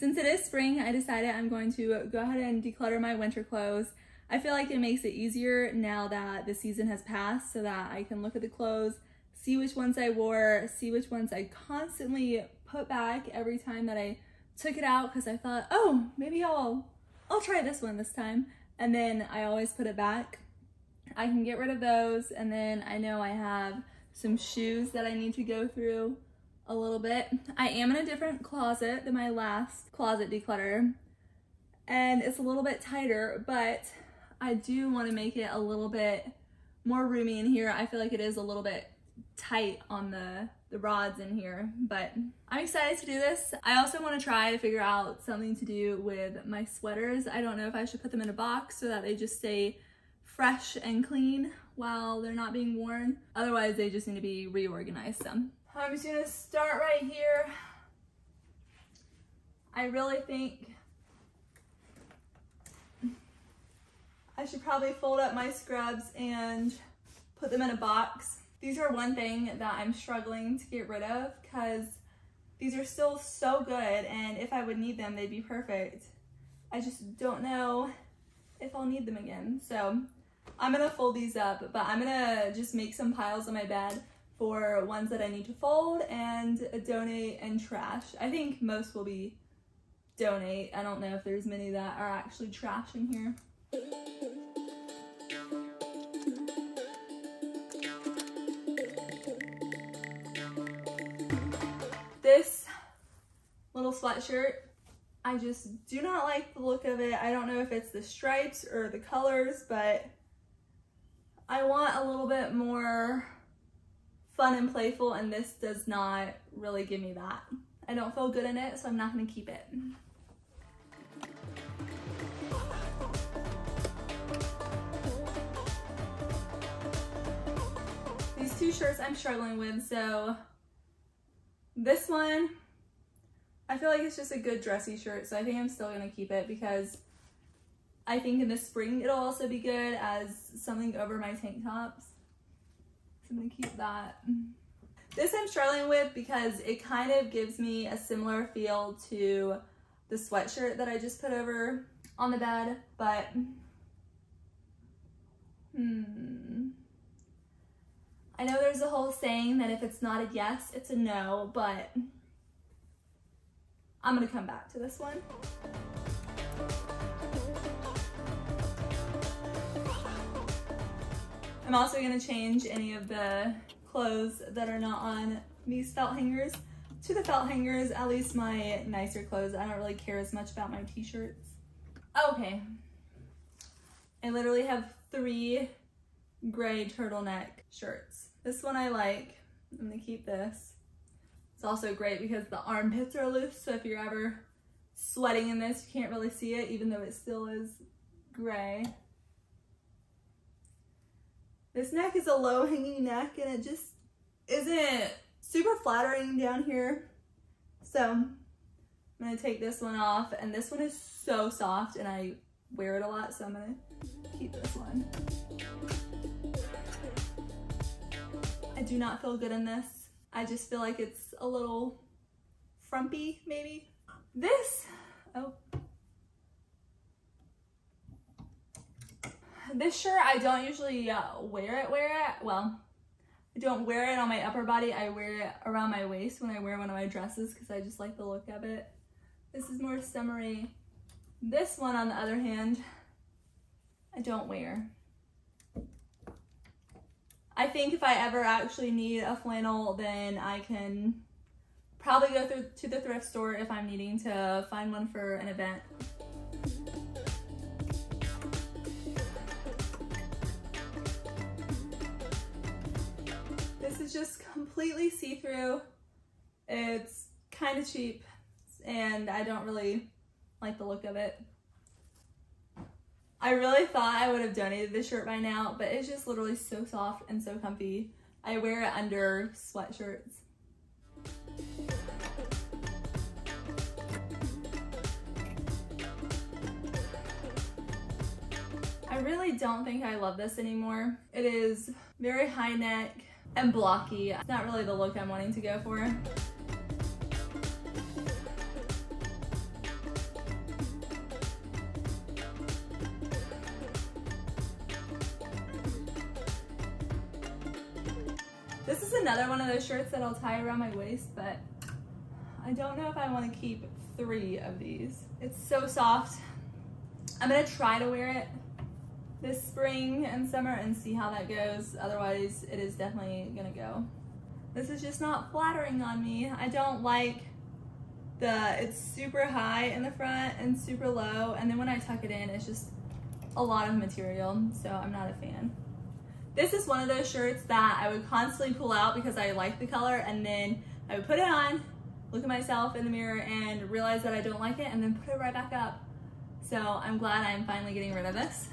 Since it is spring, I decided I'm going to go ahead and declutter my winter clothes. I feel like it makes it easier now that the season has passed so that I can look at the clothes, see which ones I wore, see which ones I constantly put back every time that I took it out because I thought, oh, maybe I'll, I'll try this one this time. And then I always put it back. I can get rid of those and then I know I have some shoes that I need to go through a little bit. I am in a different closet than my last closet declutter and it's a little bit tighter, but I do want to make it a little bit more roomy in here. I feel like it is a little bit tight on the, the rods in here, but I'm excited to do this. I also want to try to figure out something to do with my sweaters. I don't know if I should put them in a box so that they just stay fresh and clean while they're not being worn. Otherwise, they just need to be reorganized some. I'm just gonna start right here. I really think I should probably fold up my scrubs and put them in a box. These are one thing that I'm struggling to get rid of because these are still so good and if I would need them, they'd be perfect. I just don't know if I'll need them again. So I'm gonna fold these up, but I'm gonna just make some piles on my bed for ones that I need to fold and donate and trash. I think most will be donate. I don't know if there's many that are actually trash in here. This little sweatshirt I just do not like the look of it. I don't know if it's the stripes or the colors, but I want a little bit more fun and playful and this does not really give me that. I don't feel good in it, so I'm not gonna keep it. These two shirts I'm struggling with, so this one, I feel like it's just a good dressy shirt, so I think I'm still gonna keep it because I think in the spring it'll also be good as something over my tank tops. I'm gonna keep that. This I'm struggling with because it kind of gives me a similar feel to the sweatshirt that I just put over on the bed, but hmm. I know there's a whole saying that if it's not a yes, it's a no, but I'm gonna come back to this one. I'm also gonna change any of the clothes that are not on these felt hangers to the felt hangers, at least my nicer clothes. I don't really care as much about my t-shirts. Okay. I literally have three gray turtleneck shirts. This one I like. I'm gonna keep this. It's also great because the armpits are loose, so if you're ever sweating in this, you can't really see it, even though it still is gray. This neck is a low hanging neck and it just isn't super flattering down here. So I'm gonna take this one off and this one is so soft and I wear it a lot so I'm gonna keep this one. I do not feel good in this. I just feel like it's a little frumpy maybe. This, oh, This shirt, I don't usually uh, wear it, wear it. Well, I don't wear it on my upper body. I wear it around my waist when I wear one of my dresses because I just like the look of it. This is more summery. This one, on the other hand, I don't wear. I think if I ever actually need a flannel, then I can probably go through to the thrift store if I'm needing to find one for an event. Completely see-through. It's kind of cheap and I don't really like the look of it. I really thought I would have donated this shirt by now, but it's just literally so soft and so comfy. I wear it under sweatshirts. I really don't think I love this anymore. It is very high neck, and blocky. It's not really the look I'm wanting to go for. This is another one of those shirts that I'll tie around my waist, but I don't know if I want to keep three of these. It's so soft. I'm gonna try to wear it this spring and summer and see how that goes. Otherwise, it is definitely gonna go. This is just not flattering on me. I don't like the, it's super high in the front and super low. And then when I tuck it in, it's just a lot of material. So I'm not a fan. This is one of those shirts that I would constantly pull out because I like the color and then I would put it on, look at myself in the mirror and realize that I don't like it and then put it right back up. So I'm glad I'm finally getting rid of this.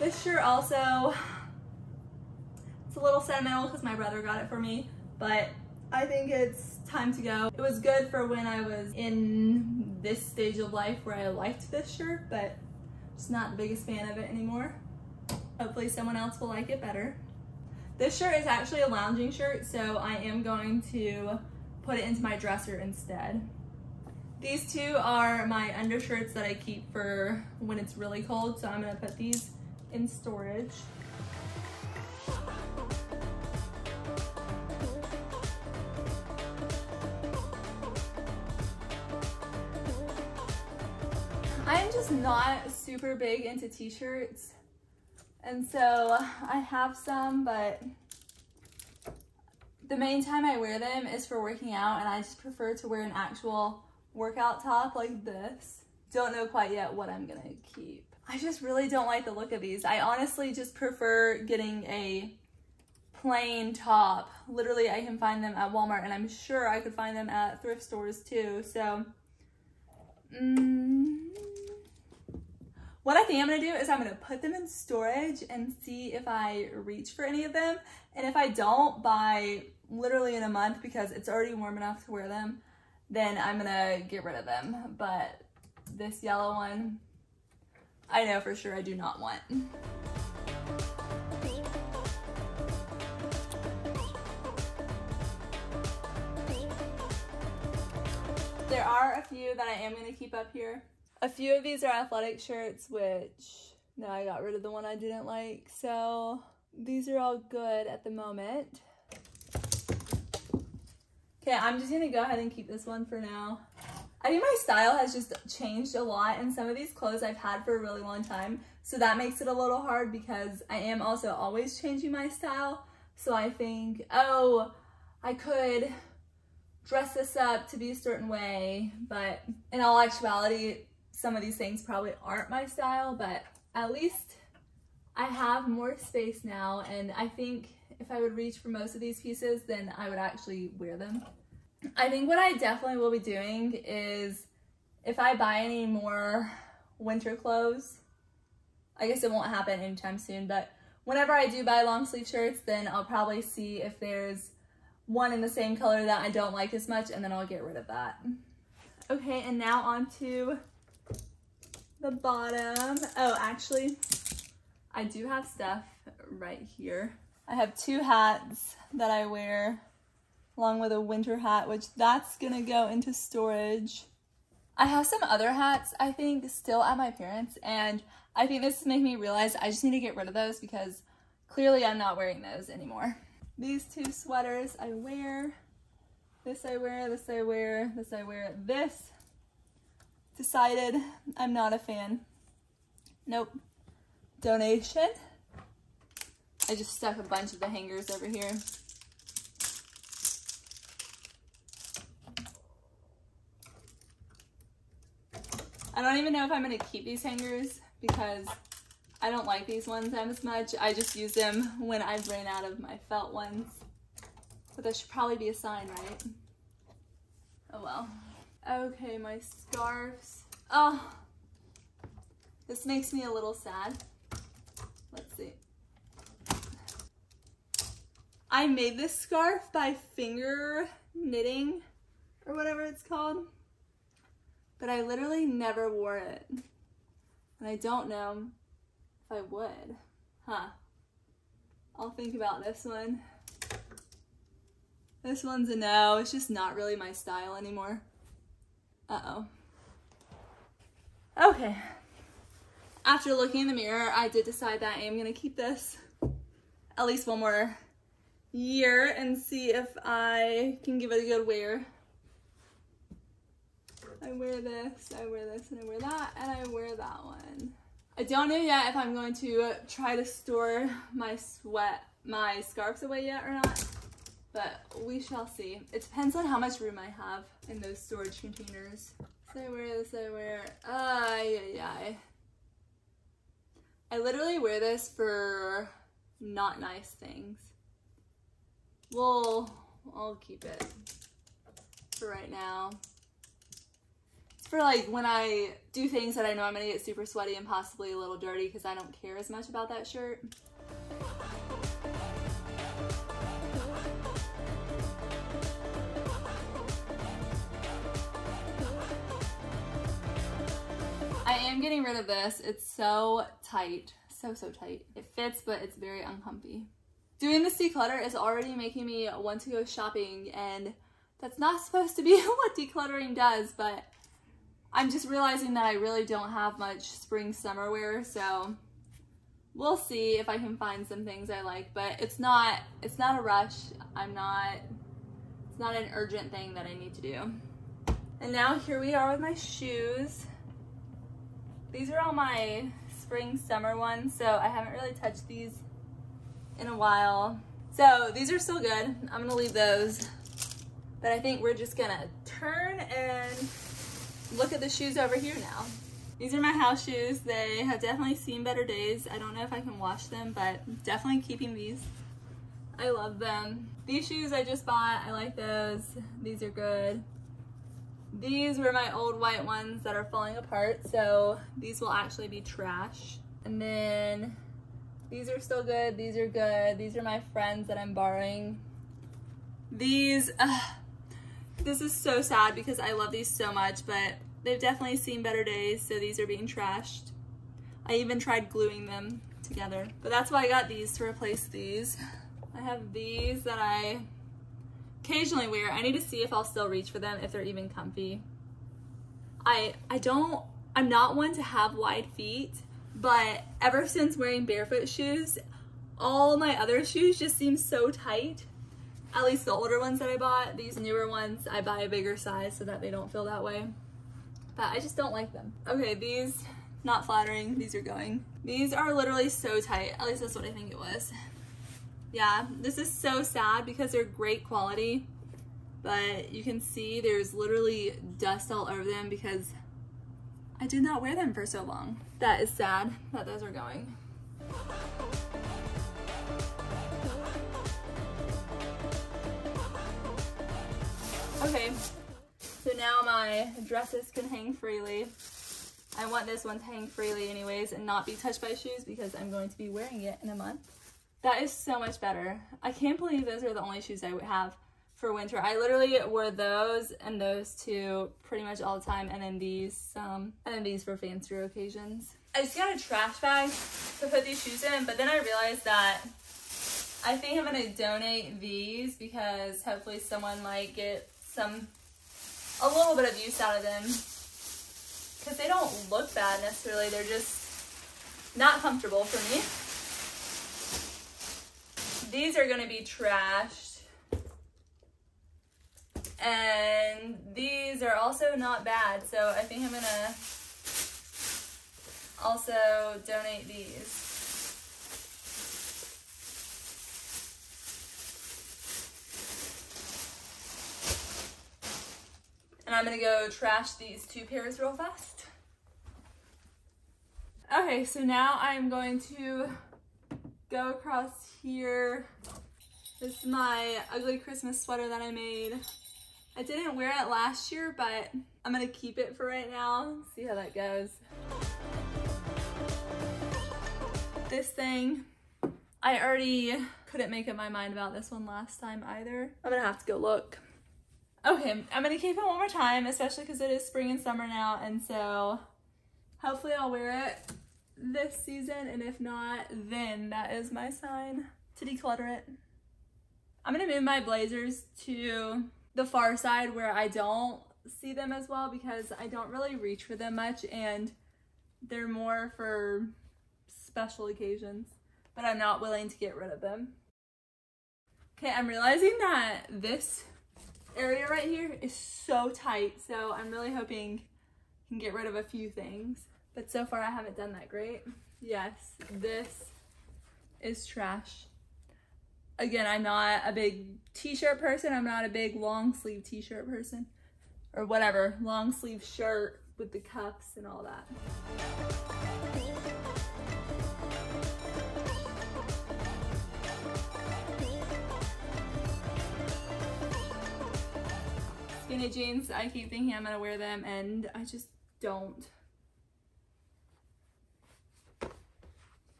This shirt also, it's a little sentimental because my brother got it for me, but I think it's time to go. It was good for when I was in this stage of life where I liked this shirt, but just not the biggest fan of it anymore. Hopefully someone else will like it better. This shirt is actually a lounging shirt, so I am going to put it into my dresser instead. These two are my undershirts that I keep for when it's really cold, so I'm gonna put these in storage. I'm just not super big into t-shirts. And so I have some, but the main time I wear them is for working out and I just prefer to wear an actual workout top like this. Don't know quite yet what I'm gonna keep. I just really don't like the look of these. I honestly just prefer getting a plain top. Literally, I can find them at Walmart, and I'm sure I could find them at thrift stores too. So, mm, what I think I'm gonna do is I'm gonna put them in storage and see if I reach for any of them. And if I don't by literally in a month because it's already warm enough to wear them, then I'm gonna get rid of them. But this yellow one, I know for sure I do not want. There are a few that I am going to keep up here. A few of these are athletic shirts, which now I got rid of the one I didn't like. So these are all good at the moment. Okay, I'm just going to go ahead and keep this one for now. I think my style has just changed a lot and some of these clothes I've had for a really long time. So that makes it a little hard because I am also always changing my style. So I think, oh, I could dress this up to be a certain way, but in all actuality, some of these things probably aren't my style, but at least I have more space now and I think if I would reach for most of these pieces, then I would actually wear them. I think what I definitely will be doing is if I buy any more winter clothes, I guess it won't happen anytime soon, but whenever I do buy long sleeve shirts, then I'll probably see if there's one in the same color that I don't like as much, and then I'll get rid of that. Okay, and now on to the bottom. Oh, actually, I do have stuff right here. I have two hats that I wear along with a winter hat, which that's gonna go into storage. I have some other hats, I think, still at my parents, and I think this is making me realize I just need to get rid of those because clearly I'm not wearing those anymore. These two sweaters I wear. This I wear, this I wear, this I wear. This, decided I'm not a fan. Nope. Donation. I just stuck a bunch of the hangers over here. I don't even know if I'm going to keep these hangers because I don't like these ones as much. I just use them when I've ran out of my felt ones. But that should probably be a sign, right? Oh well. Okay, my scarves. Oh, this makes me a little sad. Let's see. I made this scarf by finger knitting or whatever it's called but I literally never wore it. And I don't know if I would. Huh. I'll think about this one. This one's a no. It's just not really my style anymore. Uh-oh. Okay. after looking in the mirror, I did decide that I am gonna keep this at least one more year and see if I can give it a good wear. I wear this, I wear this, and I wear that, and I wear that one. I don't know yet if I'm going to try to store my sweat, my scarves away yet or not, but we shall see. It depends on how much room I have in those storage containers. So I wear this, I wear, ay, ay, ay. I literally wear this for not nice things. Well, I'll keep it for right now for like when I do things that I know I'm gonna get super sweaty and possibly a little dirty because I don't care as much about that shirt. I am getting rid of this. It's so tight, so, so tight. It fits, but it's very uncomfy. Doing this declutter is already making me want to go shopping and that's not supposed to be what decluttering does, but I'm just realizing that I really don't have much spring summer wear, so we'll see if I can find some things I like, but it's not it's not a rush. I'm not it's not an urgent thing that I need to do. And now here we are with my shoes. These are all my spring summer ones, so I haven't really touched these in a while. So these are still good. I'm gonna leave those. But I think we're just gonna turn and look at the shoes over here now. These are my house shoes. They have definitely seen better days. I don't know if I can wash them, but definitely keeping these. I love them. These shoes I just bought. I like those. These are good. These were my old white ones that are falling apart, so these will actually be trash. And then these are still good. These are good. These are my friends that I'm borrowing. These, this is so sad because I love these so much, but they've definitely seen better days, so these are being trashed. I even tried gluing them together, but that's why I got these to replace these. I have these that I occasionally wear. I need to see if I'll still reach for them, if they're even comfy. I, I don't, I'm not one to have wide feet, but ever since wearing barefoot shoes, all my other shoes just seem so tight at least the older ones that I bought. These newer ones, I buy a bigger size so that they don't feel that way. But I just don't like them. Okay, these, not flattering, these are going. These are literally so tight, at least that's what I think it was. Yeah, this is so sad because they're great quality, but you can see there's literally dust all over them because I did not wear them for so long. That is sad that those are going. Okay, so now my dresses can hang freely. I want this one to hang freely anyways and not be touched by shoes because I'm going to be wearing it in a month. That is so much better. I can't believe those are the only shoes I would have for winter. I literally wore those and those two pretty much all the time and then these um, and then these for fancier occasions. I just got a trash bag to put these shoes in but then I realized that I think I'm gonna donate these because hopefully someone might get some, a little bit of use out of them. Because they don't look bad necessarily, they're just not comfortable for me. These are gonna be trashed. And these are also not bad, so I think I'm gonna also donate these. And I'm gonna go trash these two pairs real fast. Okay, so now I'm going to go across here. This is my ugly Christmas sweater that I made. I didn't wear it last year, but I'm gonna keep it for right now, see how that goes. This thing, I already couldn't make up my mind about this one last time either. I'm gonna have to go look. Okay, I'm gonna keep it one more time, especially because it is spring and summer now, and so hopefully I'll wear it this season, and if not, then that is my sign to declutter it. I'm gonna move my blazers to the far side where I don't see them as well because I don't really reach for them much, and They're more for special occasions, but I'm not willing to get rid of them. Okay, I'm realizing that this area right here is so tight, so I'm really hoping I can get rid of a few things. But so far I haven't done that great. Yes, this is trash. Again, I'm not a big t-shirt person. I'm not a big long sleeve t-shirt person or whatever, long sleeve shirt with the cuffs and all that. Skinny jeans, I keep thinking I'm gonna wear them and I just don't.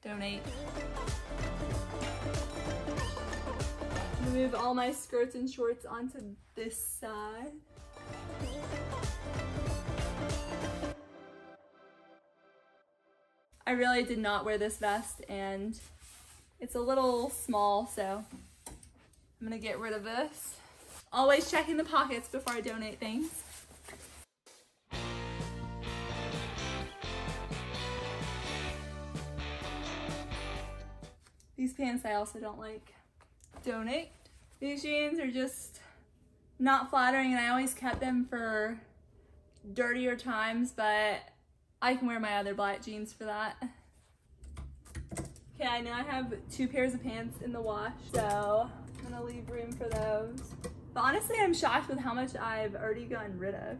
Donate. Move all my skirts and shorts onto this side. I really did not wear this vest and it's a little small, so I'm gonna get rid of this. Always checking the pockets before I donate things. These pants I also don't like. Donate. These jeans are just not flattering and I always kept them for dirtier times, but I can wear my other black jeans for that. Okay, I know I have two pairs of pants in the wash, so I'm gonna leave room for those. But honestly, I'm shocked with how much I've already gotten rid of.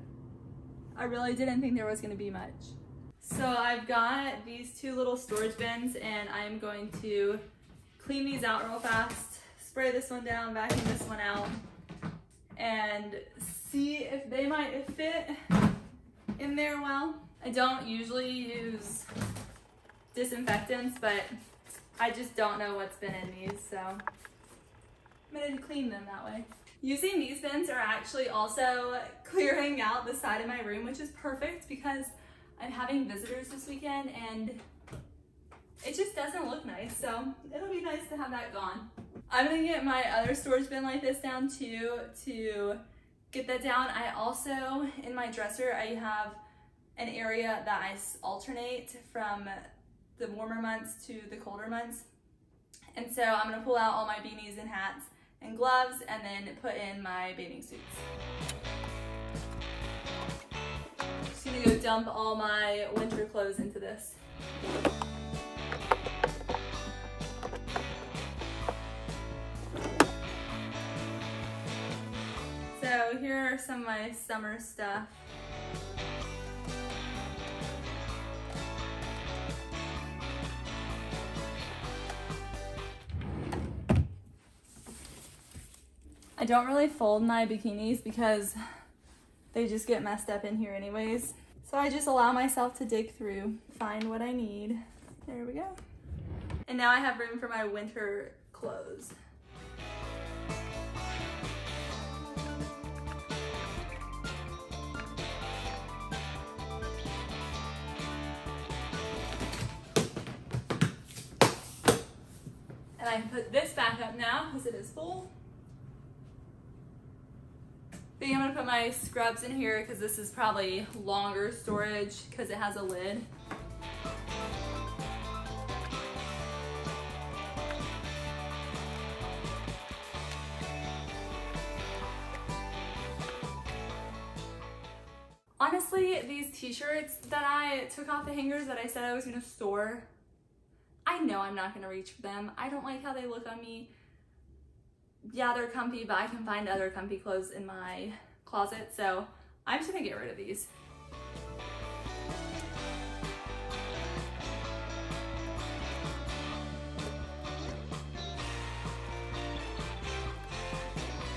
I really didn't think there was gonna be much. So I've got these two little storage bins and I'm going to clean these out real fast, spray this one down, vacuum this one out, and see if they might fit in there well. I don't usually use disinfectants, but I just don't know what's been in these, so I'm gonna clean them that way. Using these bins are actually also clearing out the side of my room, which is perfect because I'm having visitors this weekend and it just doesn't look nice. So it'll be nice to have that gone. I'm gonna get my other storage bin like this down too to get that down. I also, in my dresser, I have an area that I alternate from the warmer months to the colder months. And so I'm gonna pull out all my beanies and hats and gloves and then put in my bathing suits. Just gonna go dump all my winter clothes into this. So here are some of my summer stuff. I don't really fold my bikinis because they just get messed up in here anyways. So I just allow myself to dig through, find what I need. There we go. And now I have room for my winter clothes. And I can put this back up now because it is full. think I'm gonna put my scrubs in here because this is probably longer storage because it has a lid. Honestly, these t-shirts that I took off the hangers that I said I was gonna store, I know I'm not gonna reach for them. I don't like how they look on me yeah, they're comfy, but I can find other comfy clothes in my closet. So I'm just gonna get rid of these.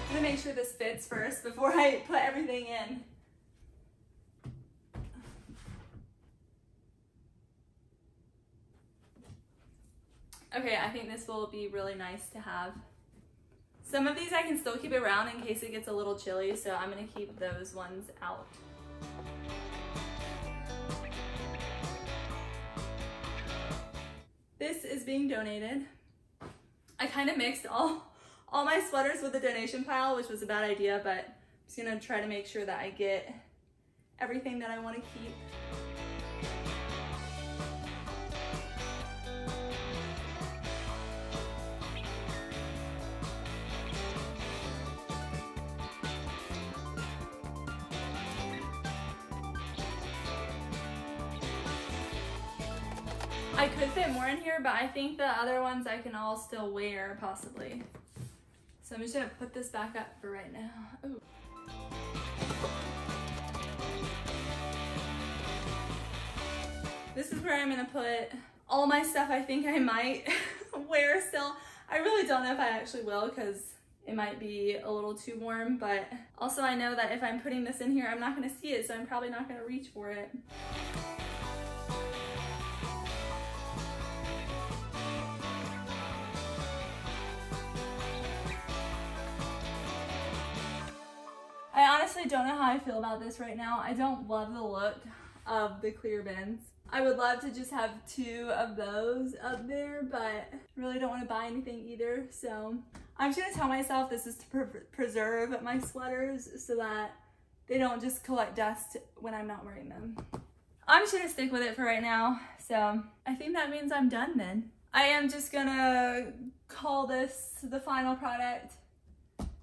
I'm gonna make sure this fits first before I put everything in. Okay, I think this will be really nice to have. Some of these I can still keep around in case it gets a little chilly, so I'm gonna keep those ones out. This is being donated. I kind of mixed all, all my sweaters with the donation pile, which was a bad idea, but I'm just gonna try to make sure that I get everything that I wanna keep. More in here, but I think the other ones I can all still wear, possibly. So I'm just gonna put this back up for right now. Ooh. This is where I'm gonna put all my stuff I think I might wear still. I really don't know if I actually will because it might be a little too warm, but also I know that if I'm putting this in here, I'm not gonna see it, so I'm probably not gonna reach for it. Honestly don't know how I feel about this right now. I don't love the look of the clear bins. I would love to just have two of those up there, but really don't want to buy anything either. So I'm just gonna tell myself this is to pre preserve my sweaters so that they don't just collect dust when I'm not wearing them. I'm just gonna stick with it for right now. So I think that means I'm done then. I am just gonna call this the final product.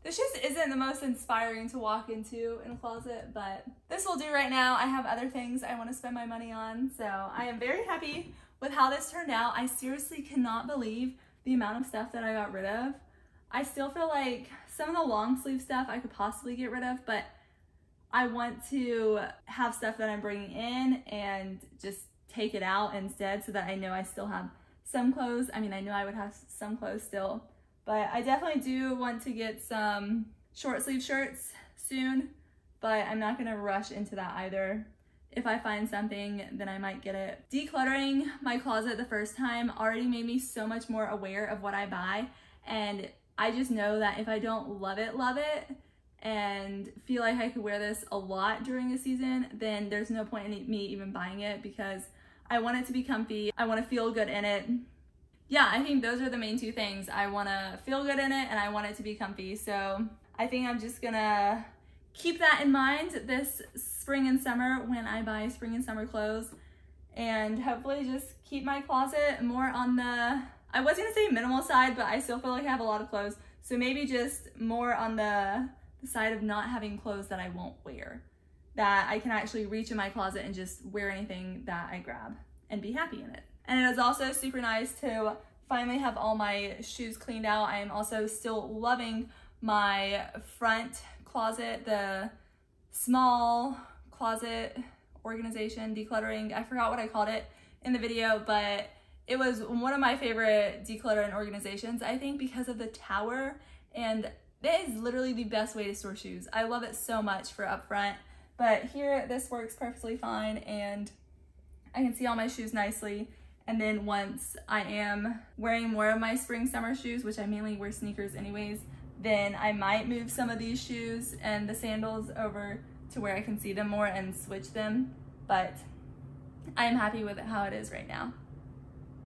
This just isn't the most inspiring to walk into in a closet, but this will do right now. I have other things I want to spend my money on, so I am very happy with how this turned out. I seriously cannot believe the amount of stuff that I got rid of. I still feel like some of the long sleeve stuff I could possibly get rid of, but I want to have stuff that I'm bringing in and just take it out instead so that I know I still have some clothes. I mean, I know I would have some clothes still, but I definitely do want to get some short sleeve shirts soon, but I'm not gonna rush into that either. If I find something, then I might get it. Decluttering my closet the first time already made me so much more aware of what I buy. And I just know that if I don't love it, love it, and feel like I could wear this a lot during a season, then there's no point in me even buying it because I want it to be comfy. I want to feel good in it yeah, I think those are the main two things. I want to feel good in it and I want it to be comfy. So I think I'm just gonna keep that in mind this spring and summer when I buy spring and summer clothes and hopefully just keep my closet more on the, I was gonna say minimal side, but I still feel like I have a lot of clothes. So maybe just more on the, the side of not having clothes that I won't wear. That I can actually reach in my closet and just wear anything that I grab and be happy in it. And it is also super nice to finally have all my shoes cleaned out. I am also still loving my front closet, the small closet organization, decluttering. I forgot what I called it in the video, but it was one of my favorite decluttering organizations, I think because of the tower and that is literally the best way to store shoes. I love it so much for up front, but here this works perfectly fine and I can see all my shoes nicely. And then once I am wearing more of my spring summer shoes, which I mainly wear sneakers anyways, then I might move some of these shoes and the sandals over to where I can see them more and switch them. But I'm happy with how it is right now.